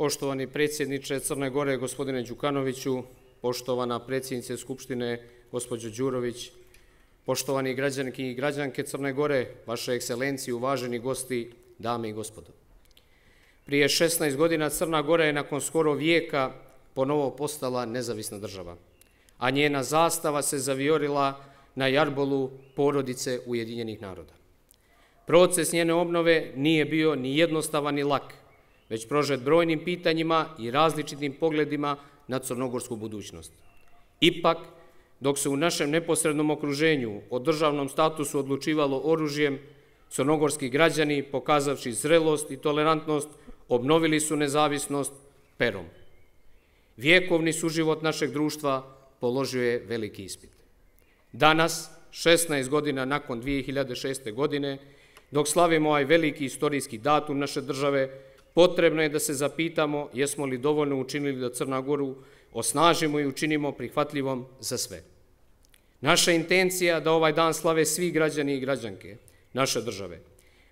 Poštovani predsjedniče Crne Gore, gospodine Đukanoviću, poštovana predsjednice Skupštine, gospođo Đurović, poštovani građanki i građanke Crne Gore, vaše ekscelencije, uvaženi gosti, dame i gospodo. Prije 16 godina Crna Gora je nakon skoro vijeka ponovo postala nezavisna država, a njena zastava se zaviorila na jarbolu porodice Ujedinjenih naroda. Proces njene obnove nije bio ni jednostavan ni lak, već prožet brojnim pitanjima i različitim pogledima na crnogorsku budućnost. Ipak, dok se u našem neposrednom okruženju o državnom statusu odlučivalo oružjem, crnogorski građani, pokazavši zrelost i tolerantnost, obnovili su nezavisnost perom. Vjekovni suživot našeg društva položio je veliki ispit. Danas, 16 godina nakon 2006. godine, dok slavimo ovaj veliki istorijski datum naše države, potrebno je da se zapitamo jesmo li dovoljno učinili da Crna Goru osnažimo i učinimo prihvatljivom za sve. Naša intencija da ovaj dan slave svi građani i građanke naše države,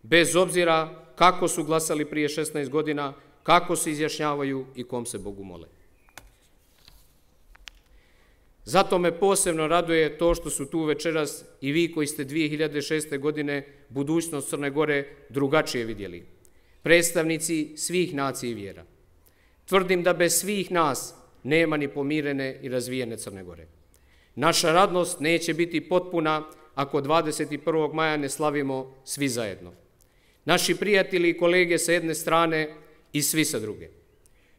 bez obzira kako su glasali prije 16 godina, kako se izjašnjavaju i kom se Bogu mole. Zato me posebno raduje to što su tu večeras i vi koji ste 2006. godine budućnost Crne Gore drugačije vidjeli. Predstavnici svih nacija i vjera. Tvrdim da bez svih nas nema ni pomirene i razvijene Crne Gore. Naša radnost neće biti potpuna ako 21. maja ne slavimo svi zajedno. Naši prijatelji i kolege sa jedne strane i svi sa druge.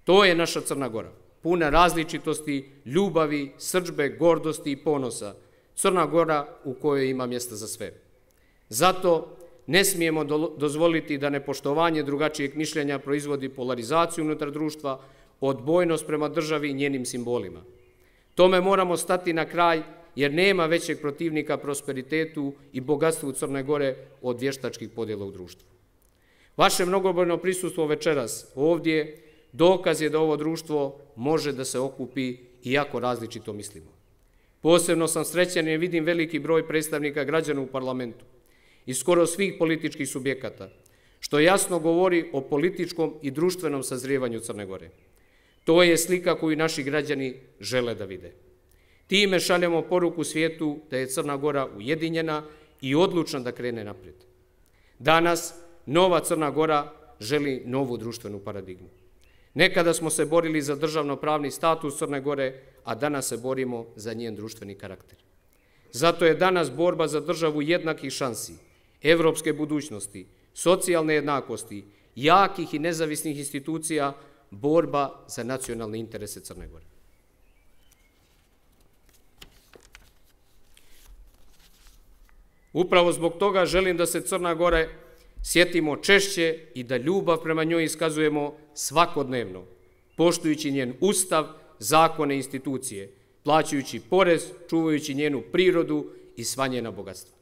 To je naša Crna Gora puna različitosti, ljubavi, srđbe, gordosti i ponosa. Crna Gora u kojoj ima mjesta za sve. Zato ne smijemo dozvoliti da nepoštovanje drugačijeg mišljenja proizvodi polarizaciju unutar društva, odbojnost prema državi i njenim simbolima. Tome moramo stati na kraj jer nema većeg protivnika prosperitetu i bogatstvu Crne Gore od vještačkih podjela u društvu. Vaše mnogobojno prisustvo večeras ovdje dokaz je da ovo društvo može da se okupi iako različito mislimo. Posebno sam srećan jer vidim veliki broj predstavnika građana u parlamentu i skoro svih političkih subjekata, što jasno govori o političkom i društvenom sazrijevanju Crne Gore. To je slika koju naši građani žele da vide. Time šaljamo poruku svijetu da je Crna Gora ujedinjena i odlučna da krene naprijed. Danas nova Crna Gora želi novu društvenu paradigmu. Nekada smo se borili za državno-pravni status Crne Gore, a danas se borimo za njen društveni karakter. Zato je danas borba za državu jednakih šansi, evropske budućnosti, socijalne jednakosti, jakih i nezavisnih institucija, borba za nacionalne interese Crne Gore. Upravo zbog toga želim da se Crna Gore sjetimo češće i da ljubav prema njoj iskazujemo svakodnevno, poštujući njen ustav, zakone i institucije, plaćajući porez, čuvajući njenu prirodu i sva njena bogatstva.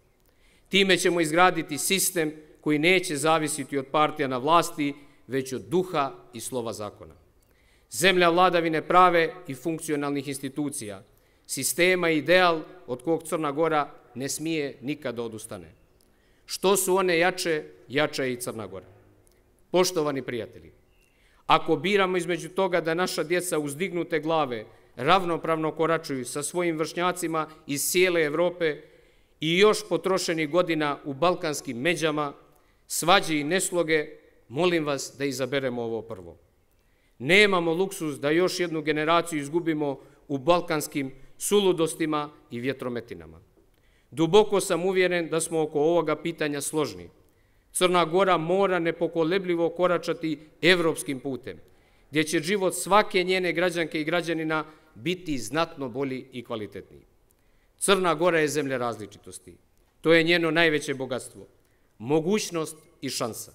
Time ćemo izgraditi sistem koji neće zavisiti od partija na vlasti, već od duha i slova zakona. Zemlja vladavine prave i funkcionalnih institucija, sistema i ideal od kog Crna Gora ne smije nikada odustane. Što su one jače, jača je i Crna Gora. Poštovani prijatelji, ako biramo između toga da naša djeca uzdignute glave ravnopravno koračuju sa svojim vršnjacima iz cijele Evrope i još potrošeni godina u balkanskim međama, svađe i nesloge, molim vas da izaberemo ovo prvo. Nemamo luksus da još jednu generaciju izgubimo u balkanskim suludostima i vjetrometinama. Duboko sam uvjeren da smo oko ovoga pitanja složni. Crna Gora mora nepokolebljivo koračati evropskim putem, gdje će život svake njene građanke i građanina biti znatno bolji i kvalitetniji. Crna Gora je zemlja različitosti. To je njeno najveće bogatstvo, mogućnost i šansa.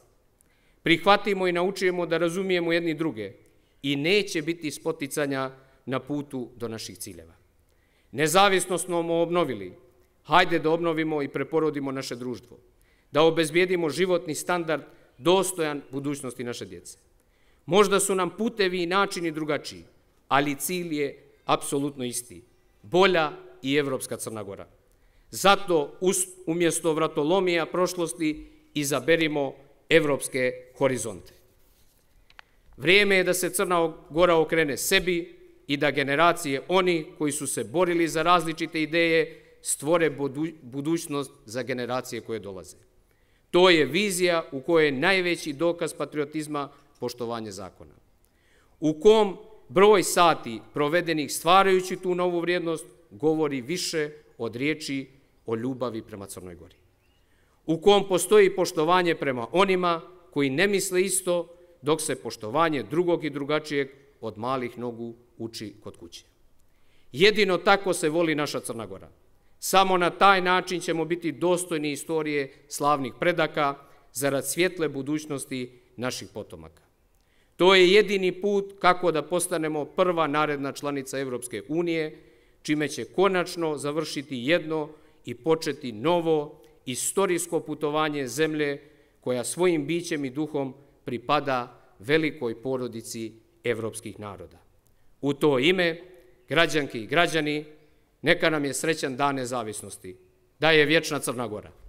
Prihvatimo i naučujemo da razumijemo jedni druge i neće biti spoticanja na putu do naših ciljeva. Nezavisno smo obnovili, Hajde da obnovimo i preporodimo naše društvo, da obezbijedimo životni standard dostojan budućnosti naše djece. Možda su nam putevi i načini drugačiji, ali cilj je apsolutno isti. Bolja i Evropska Crna Gora. Zato umjesto vratolomija prošlosti izaberimo evropske horizonte. Vrijeme je da se Crna Gora okrene sebi i da generacije oni koji su se borili za različite ideje stvore budućnost za generacije koje dolaze. To je vizija u kojoj je najveći dokaz patriotizma poštovanje zakona. U kom broj sati provedenih stvarajući tu novu vrijednost govori više od riječi o ljubavi prema Crnoj Gori. U kom postoji poštovanje prema onima koji ne misle isto, dok se poštovanje drugog i drugačijeg od malih nogu uči kod kuće. Jedino tako se voli naša Crna Gora. Samo na taj način ćemo biti dostojni istorije slavnih predaka zarad svjetle budućnosti naših potomaka. To je jedini put kako da postanemo prva naredna članica Evropske unije, čime će konačno završiti jedno i početi novo istorijsko putovanje zemlje koja svojim bićem i duhom pripada velikoj porodici evropskih naroda. U to ime, građanki i građani, neka nam je srećan dan nezavisnosti, da je vječna Crna Gora.